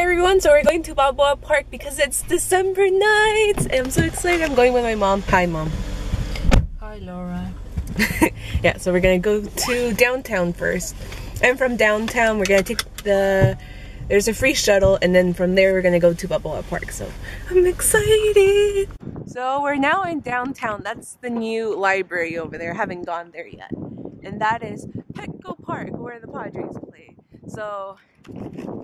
Hi everyone, so we're going to Balboa Park because it's December night. And I'm so excited. I'm going with my mom. Hi mom. Hi Laura. yeah, so we're gonna go to downtown first. And from downtown we're gonna take the there's a free shuttle and then from there we're gonna go to Balboa Park. So I'm excited. So we're now in downtown. That's the new library over there. I haven't gone there yet. And that is Petco Park where the Padres play. So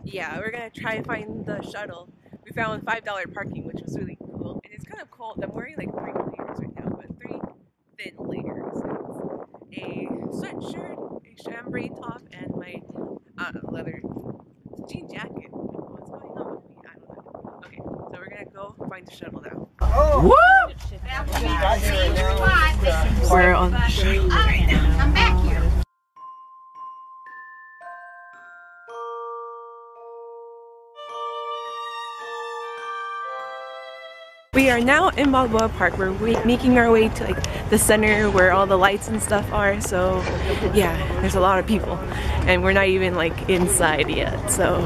yeah, we're gonna try to find the shuttle. We found $5 parking, which was really cool. And it's kind of cold. I'm wearing like three layers right now, but three thin layers. It's a sweatshirt, a chambray top, and my uh, leather jean jacket. What's going on with me? I don't know. Okay, so we're gonna go find the shuttle now. Oh. Woo! We're on the shuttle right now. We are now in Balboa Park. We're making our way to like the center where all the lights and stuff are. So yeah, there's a lot of people, and we're not even like inside yet. So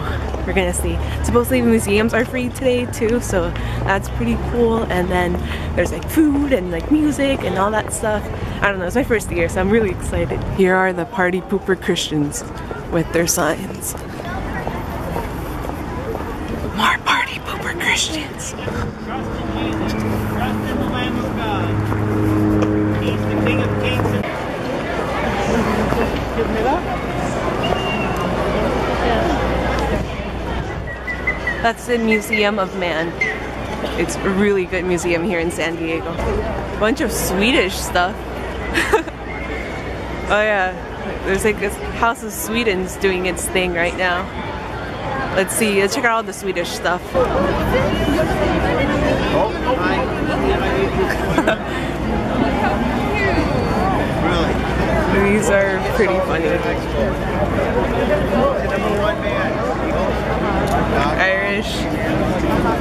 we're gonna see. Supposedly museums are free today too, so that's pretty cool. And then there's like food and like music and all that stuff. I don't know. It's my first year, so I'm really excited. Here are the party pooper Christians with their signs. That's the Museum of Man. It's a really good museum here in San Diego. Bunch of Swedish stuff. oh yeah, there's like this House of Sweden's doing its thing right now. Let's see, let's check out all the Swedish stuff. These are pretty funny. Irish.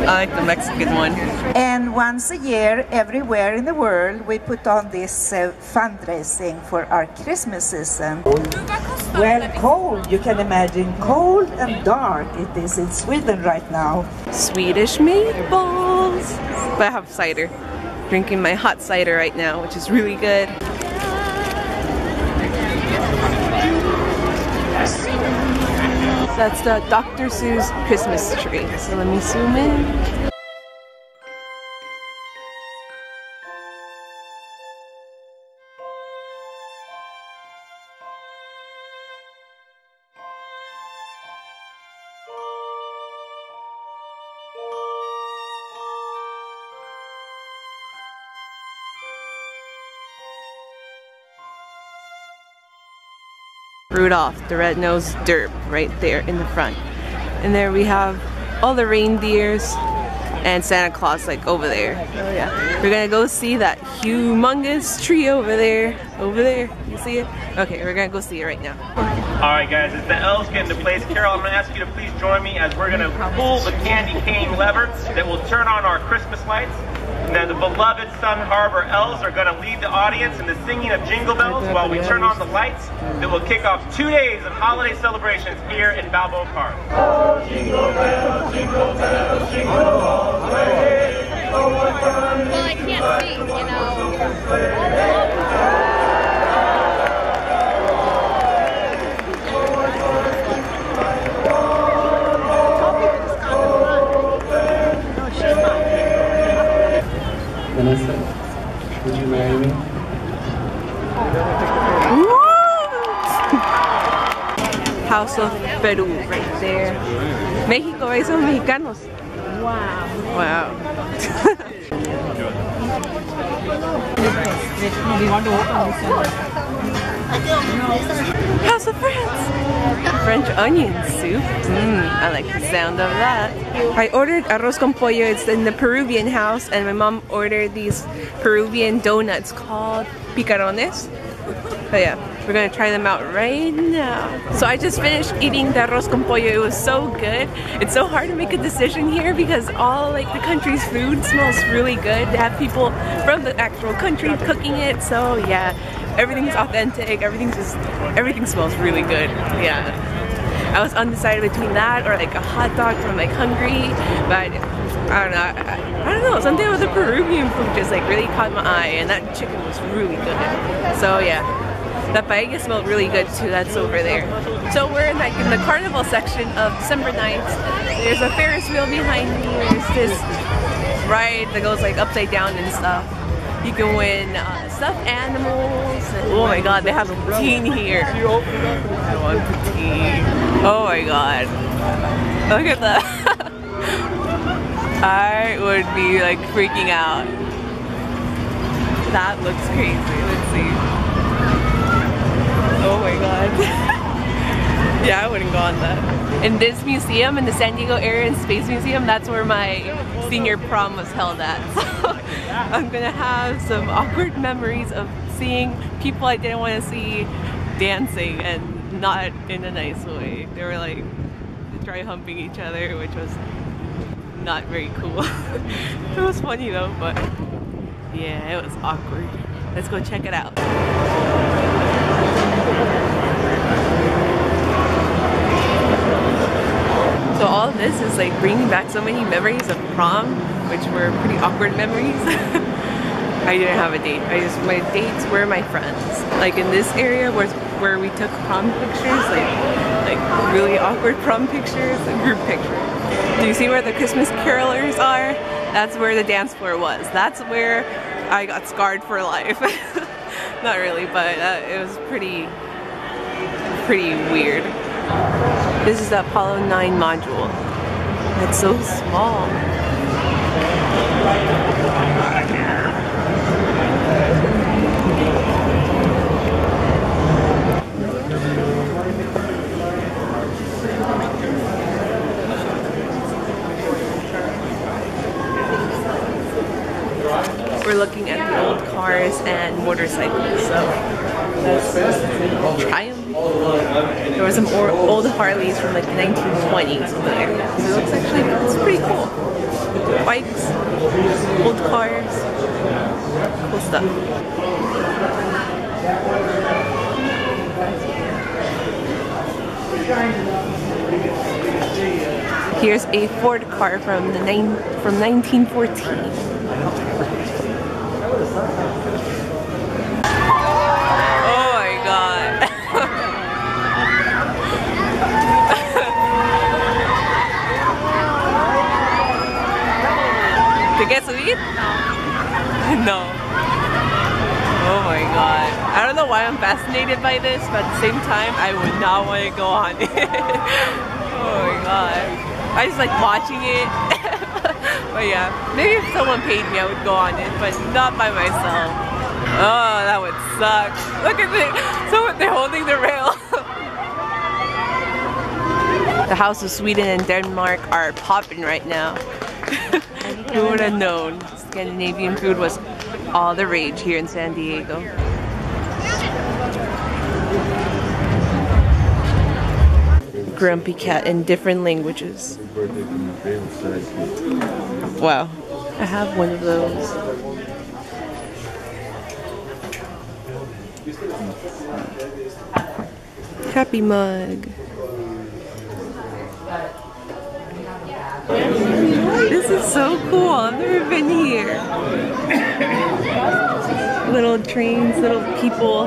I like the Mexican one. And once a year, everywhere in the world, we put on this uh, fundraising for our Christmas season. Well, cold, you can imagine, cold and dark it is in Sweden right now. Swedish meatballs. But I have cider. Drinking my hot cider right now, which is really good. That's the Dr. Seuss Christmas tree. So let me zoom in. Rudolph, the red-nosed derp, right there in the front. And there we have all the reindeers and Santa Claus like over there. Oh yeah. We're gonna go see that humongous tree over there. Over there. You see it? Okay, we're gonna go see it right now. All right, guys, it's the elves getting to place. Carol, I'm to ask you to please join me as we're to pull the candy cane lever that will turn on our Christmas lights. Now, the beloved Sun Harbor elves are going to lead the audience in the singing of Jingle Bells while we turn on the lights that will kick off two days of holiday celebrations here in Balboa Park. Well, I can't you know. Vanessa, would you marry me? House of Peru right there. México, ahí son mexicanos. Wow. Wow. House of France. French onion soup. Mmm, I like the sound of that. I ordered arroz con pollo. It's in the Peruvian house, and my mom ordered these Peruvian donuts called picarones. But yeah, we're gonna try them out right now. So I just finished eating the arroz con pollo. It was so good. It's so hard to make a decision here because all like the country's food smells really good. They have people from the actual country cooking it. So yeah, everything's authentic. Everything's just everything smells really good. Yeah. I was undecided between that or like a hot dog from like Hungary, but I don't know. I, I don't know. Something with the Peruvian food just like really caught my eye, and that chicken was really good. So yeah. That paella smelled really good too, that's over there. So we're in like in the carnival section of December Nights. There's a Ferris wheel behind me, there's this ride that goes like upside down and stuff. You can win uh, stuffed animals. And, oh my god, they have a poutine here. I want poutine. Oh my god. Look at that. I would be like freaking out. That looks crazy. Let's see. Oh my god. Yeah, I wouldn't go on that. In this museum, in the San Diego Air and Space Museum, that's where my senior prom was held at. So I'm gonna have some awkward memories of seeing people I didn't want to see dancing and not in a nice way. They were like dry humping each other, which was not very cool. it was funny though, but yeah, it was awkward. Let's go check it out. So all this is like bringing back so many memories of prom, which were pretty awkward memories. I didn't have a date. I just my dates were my friends. Like in this area was where we took prom pictures, like like really awkward prom pictures, a group picture. Do you see where the Christmas carolers are? That's where the dance floor was. That's where I got scarred for life. Not really, but uh, it was pretty pretty weird. This is the Apollo 9 module. It's so small. We're looking at the old cars and motorcycles, so some old Harleys from like the 1920s over there. So it looks actually, it's pretty cool. Bikes, old cars, cool stuff. Here's a Ford car from the nine from 1914. Oh my god. ¿Te quieres subir? No. Oh my god. I don't know why I'm fascinated by this, but at the same time, I would not want to go on it. oh my god. I just like watching it. but yeah, maybe if someone paid me, I would go on it, but not by myself. Oh, that would suck. Look at it. Someone, they're holding the rail. the House of Sweden and Denmark are popping right now. Who would have known? Scandinavian food was all the rage here in San Diego. Grumpy cat in different languages. Wow. I have one of those. Happy mug. This is so cool. I've never been here. little trains, little people.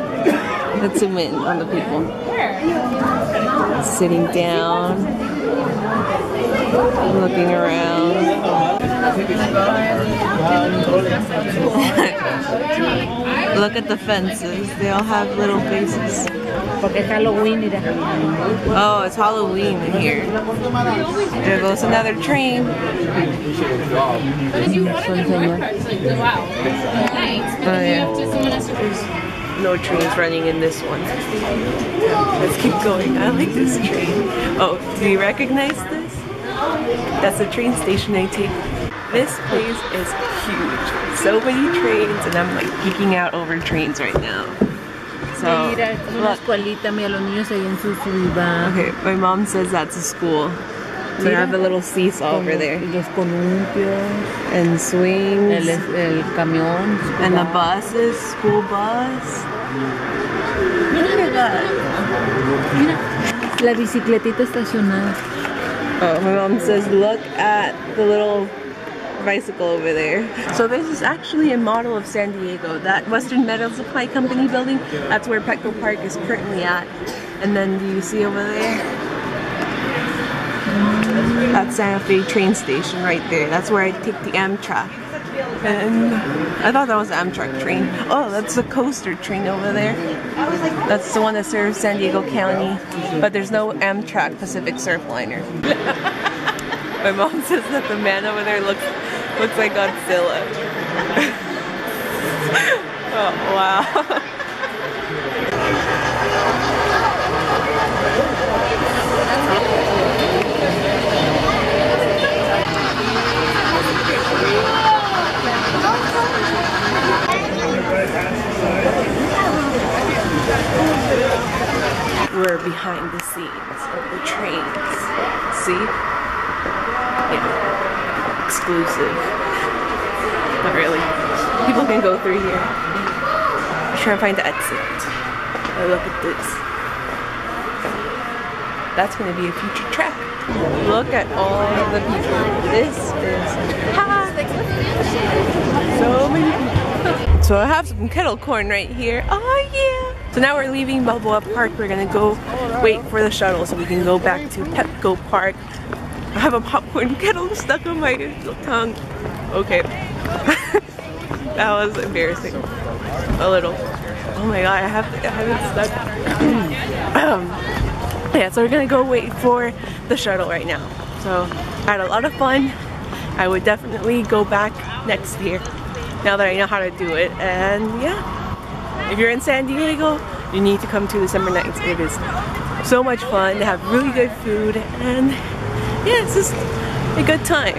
Let's zoom in on the people. Sitting down, looking around. Look at the fences. They all have little faces. Porque es Halloween, mira. Oh, it's Halloween in here. There goes another train. Oh yeah. No trains running in this one. Let's keep going. I like this train. Oh, do you recognize this? That's the train station I take. This place is huge. So many trains, and I'm like geeking out over trains right now. So, Mira, es una look. escuelita, mira, los niños ahí en su suba. Okay, my mom says that's a school. So I have a little seesaw over there. Los columpios, And el, swings. el camión. And the buses, school bus. At that. La bicicletita estacionada. Oh, my mom says, look at the little bicycle over there. So this is actually a model of San Diego. That Western Metal Supply Company building, that's where Petco Park is currently at. And then do you see over there? That's Santa Fe train station right there. That's where I take the Amtrak. And I thought that was the Amtrak train. Oh, that's the coaster train over there. That's the one that serves San Diego County. But there's no Amtrak Pacific Surfliner. My mom says that the man over there looks looks like Godzilla. oh wow. We're behind the scenes of the trains. See? Yeah. Exclusive. Not really. People can go through here. I'm trying to find the exit. Oh, look at this. That's gonna be a future track. Look at all the people. This is. So many people. So I have some kettle corn right here. Oh yeah. So now we're leaving Balboa Park. We're gonna go wait for the shuttle so we can go back to Petco Park. I have a popcorn kettle stuck on my tongue. Okay. that was embarrassing. A little. Oh my god, I have I have it stuck. um, yeah, so we're gonna go wait for the shuttle right now. So I had a lot of fun. I would definitely go back next year now that I know how to do it. And yeah, if you're in San Diego, you need to come to December Nights. It is so much fun. They have really good food and yeah, it's just a good time.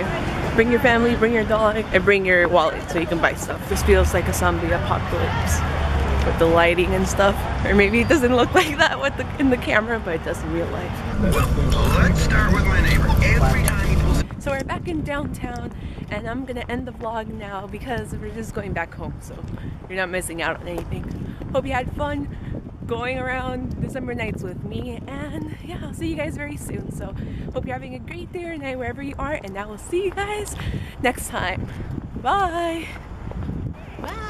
Bring your family, bring your dog, and bring your wallet so you can buy stuff. This feels like a zombie apocalypse with the lighting and stuff. Or maybe it doesn't look like that with the, in the camera, but it does in real life. Let's start with my neighbor. Every time he pulls So we're back in downtown and I'm gonna end the vlog now because we're just going back home so you're not missing out on anything. Hope you had fun going around December nights with me and yeah, I'll see you guys very soon. So hope you're having a great day or night wherever you are and I will see you guys next time. Bye! Bye!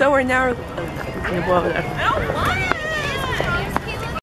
So we're now.